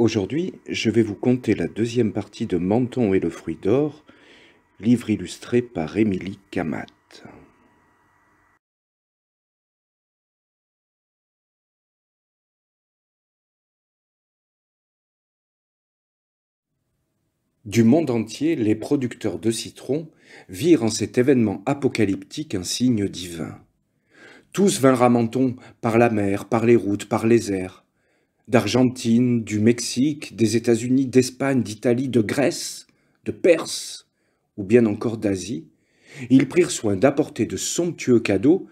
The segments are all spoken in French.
Aujourd'hui, je vais vous conter la deuxième partie de Menton et le fruit d'or, livre illustré par Émilie Kamat. Du monde entier, les producteurs de citron virent en cet événement apocalyptique un signe divin. Tous vinrent à Menton par la mer, par les routes, par les airs d'Argentine, du Mexique, des États-Unis, d'Espagne, d'Italie, de Grèce, de Perse, ou bien encore d'Asie, ils prirent soin d'apporter de somptueux cadeaux,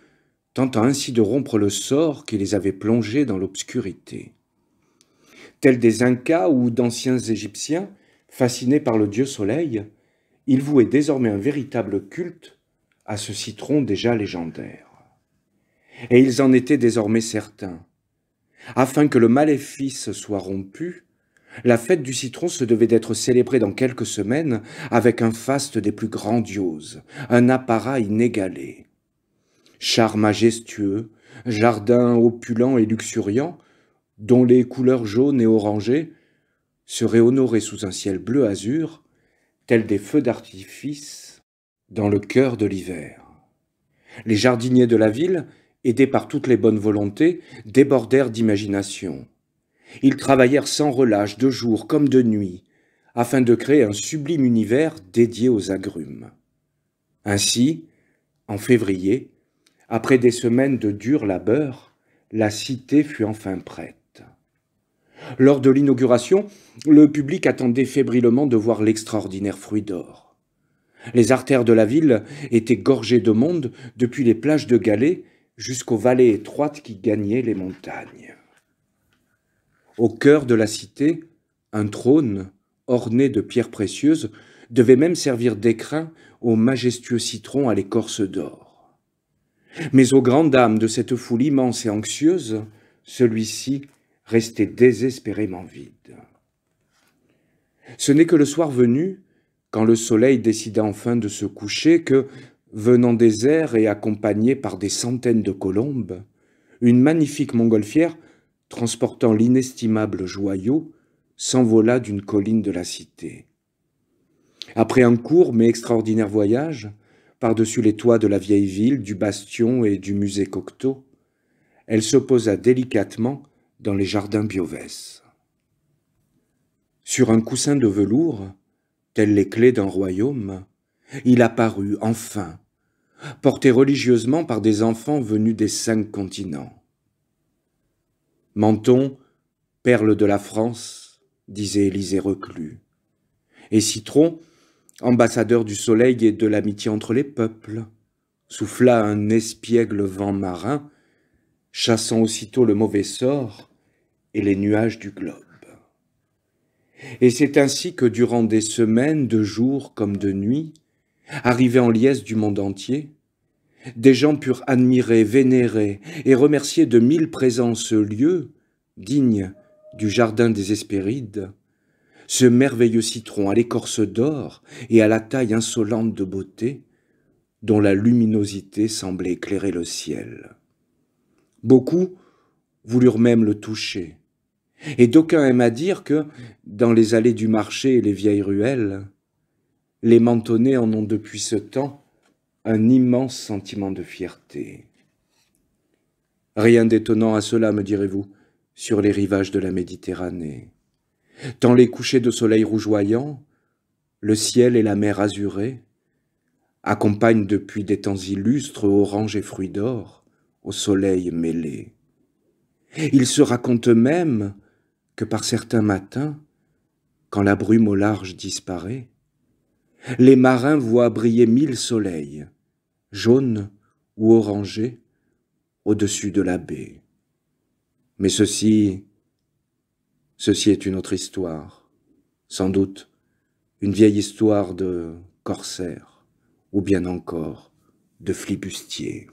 tentant ainsi de rompre le sort qui les avait plongés dans l'obscurité. Tels des Incas ou d'anciens Égyptiens, fascinés par le dieu soleil, ils vouaient désormais un véritable culte à ce citron déjà légendaire. Et ils en étaient désormais certains. Afin que le maléfice soit rompu, la fête du citron se devait d'être célébrée dans quelques semaines avec un faste des plus grandioses, un apparat inégalé. Chars majestueux, jardins opulents et luxuriants, dont les couleurs jaunes et orangées seraient honorées sous un ciel bleu azur, tels des feux d'artifice dans le cœur de l'hiver. Les jardiniers de la ville aidés par toutes les bonnes volontés, débordèrent d'imagination. Ils travaillèrent sans relâche de jour comme de nuit, afin de créer un sublime univers dédié aux agrumes. Ainsi, en février, après des semaines de dur labeur, la cité fut enfin prête. Lors de l'inauguration, le public attendait fébrilement de voir l'extraordinaire fruit d'or. Les artères de la ville étaient gorgées de monde depuis les plages de galets jusqu'aux vallées étroites qui gagnaient les montagnes. Au cœur de la cité, un trône, orné de pierres précieuses, devait même servir d'écrin au majestueux citron à l'écorce d'or. Mais aux grandes dames de cette foule immense et anxieuse, celui-ci restait désespérément vide. Ce n'est que le soir venu, quand le soleil décida enfin de se coucher, que, venant des airs et accompagnée par des centaines de colombes, une magnifique montgolfière, transportant l'inestimable joyau, s'envola d'une colline de la cité. Après un court mais extraordinaire voyage, par-dessus les toits de la vieille ville, du bastion et du musée Cocteau, elle se posa délicatement dans les jardins Biovès. Sur un coussin de velours, telles les clés d'un royaume, il apparut enfin, porté religieusement par des enfants venus des cinq continents. Menton, perle de la France, disait Élisée reclus, et Citron, ambassadeur du soleil et de l'amitié entre les peuples, souffla un espiègle vent marin, chassant aussitôt le mauvais sort et les nuages du globe. Et c'est ainsi que durant des semaines, de jours comme de nuits, arrivés en liesse du monde entier, des gens purent admirer, vénérer et remercier de mille présences ce lieu, digne du jardin des Hespérides, ce merveilleux citron à l'écorce d'or et à la taille insolente de beauté, dont la luminosité semblait éclairer le ciel. Beaucoup voulurent même le toucher, et d'aucuns aiment à dire que, dans les allées du marché et les vieilles ruelles, les mentonnais en ont depuis ce temps un immense sentiment de fierté. Rien d'étonnant à cela, me direz-vous, sur les rivages de la Méditerranée. Tant les couchers de soleil rougeoyants, le ciel et la mer azurée accompagnent depuis des temps illustres oranges et fruits d'or au soleil mêlé. Il se raconte même que par certains matins, quand la brume au large disparaît, les marins voient briller mille soleils, jaunes ou orangés, au-dessus de la baie. Mais ceci, ceci est une autre histoire, sans doute une vieille histoire de corsaire, ou bien encore de flibustier.